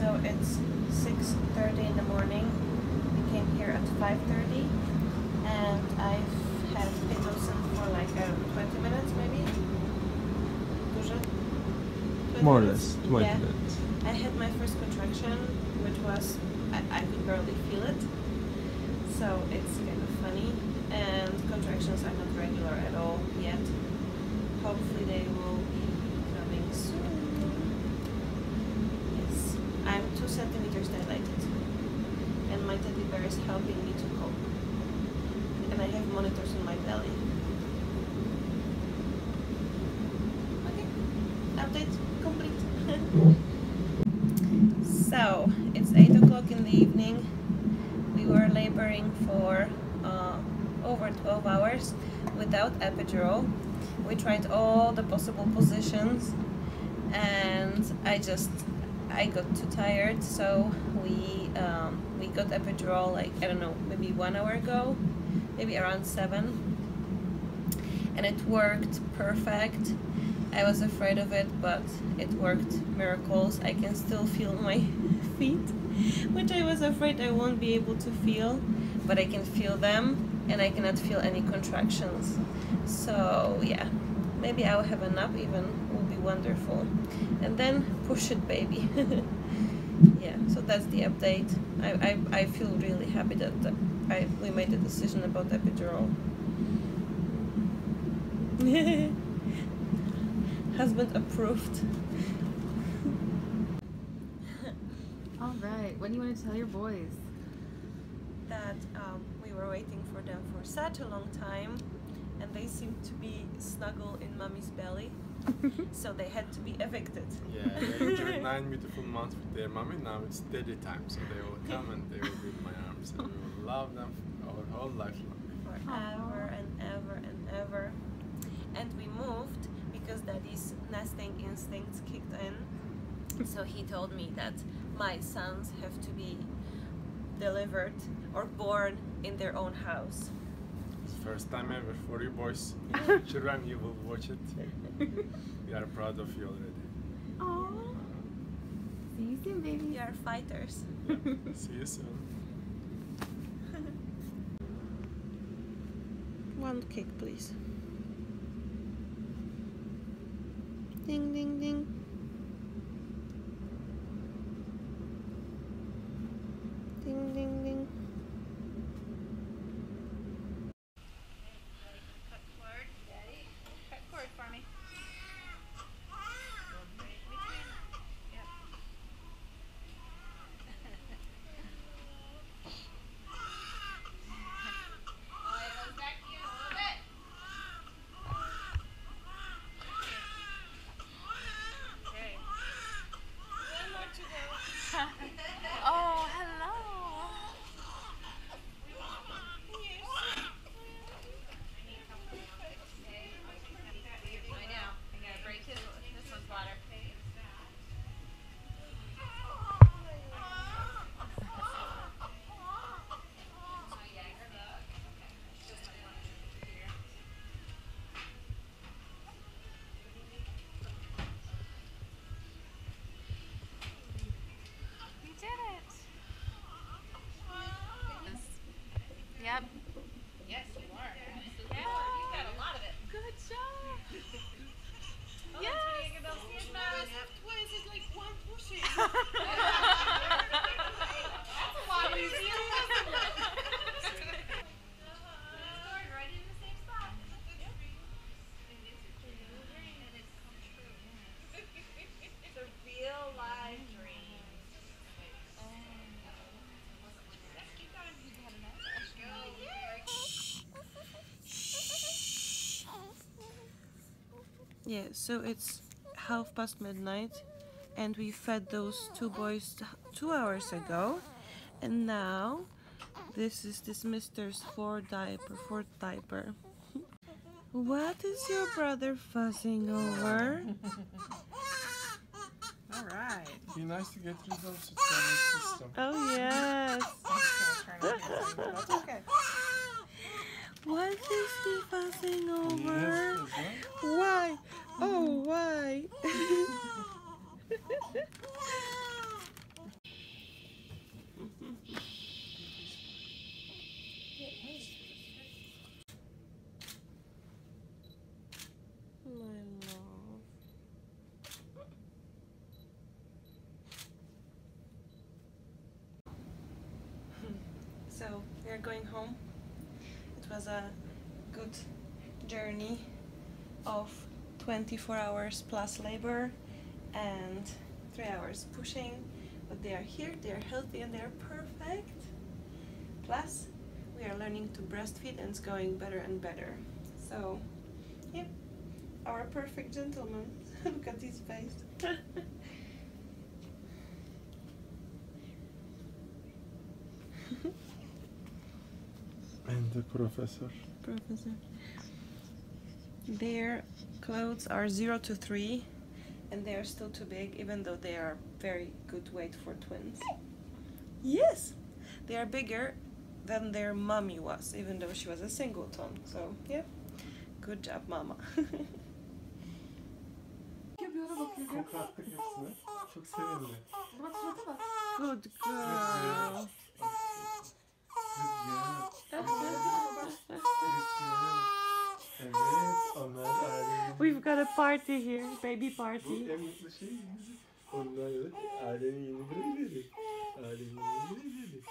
So it's 6.30 in the morning. We came here at 5.30 and I've had Pitocin for like um, 20 minutes maybe. 20 More or less, 20 yeah. minutes. I had my first contraction, which was, I, I could barely feel it. So it's kind of funny. And contractions are not regular at all yet. Hopefully they will be coming soon. Yes. I'm two centimeters dilated. And my teddy bear is helping me to cope. And I have monitors in my belly. Okay. Update complete. So it's 8 o'clock in the evening. We were laboring for uh, over 12 hours without epidural. We tried all the possible positions and I just I got too tired so we um, we got epidural like I don't know maybe one hour ago maybe around 7 and it worked perfect I was afraid of it, but it worked miracles. I can still feel my feet, which I was afraid I won't be able to feel, but I can feel them and I cannot feel any contractions. So, yeah, maybe I'll have a nap even, will be wonderful. And then push it, baby. yeah, so that's the update. I, I, I feel really happy that I, we made the decision about epidural. husband approved. All right. What do you want to tell your boys? That um, we were waiting for them for such a long time, and they seemed to be snuggle in mommy's belly, so they had to be evicted. Yeah, they enjoyed nine beautiful months with their mommy. Now it's daddy time, so they will come and they will be in my arms, and we will love them for our whole life long. Forever and ever and ever. And we moved because daddy's nesting instincts kicked in. So he told me that my sons have to be delivered or born in their own house. It's first time ever for you boys. Children, you will watch it. We are proud of you already. Aww. See you soon, baby. You are fighters. Yeah. See you soon. One kick, please. Ding, ding, ding. Ding, Yeah, so it's half past midnight, and we fed those two boys two hours ago, and now this is this Mister's fourth diaper, fourth diaper. what is your brother fussing over? All right. Be nice to get rid of such a system. Oh yes. That's okay. What is he fussing over? Yes, yes, Why? Oh, why? So we are going home. It was a good journey of 24 hours plus labor and 3 hours pushing. But they are here, they are healthy and they are perfect. Plus, we are learning to breastfeed and it's going better and better. So, yeah, our perfect gentleman. Look at his face. And the professor. Professor. Their clothes are 0 to 3 and they are still too big even though they are very good weight for twins. Yes! They are bigger than their mommy was even though she was a singleton. So, yeah. Good job, mama. Yapıyor ona We've got a party here, baby Bu party. en mutlu şey bizi. Onlar evet, ailenin yeni bireyleri. Ailenin yeni bireyleri.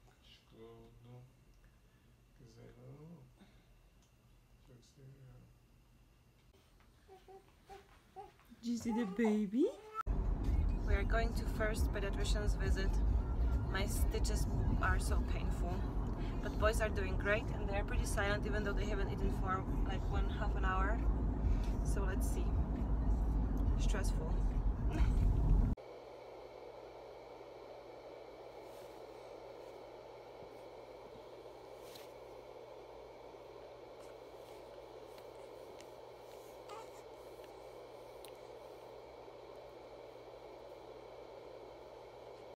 Yakışıklı oldu. Güzel oldu. Çok seviyorum. Did you see the baby? We are going to first pediatrician's visit. My stitches are so painful. But boys are doing great and they are pretty silent even though they haven't eaten for like one half an hour. So let's see. Stressful.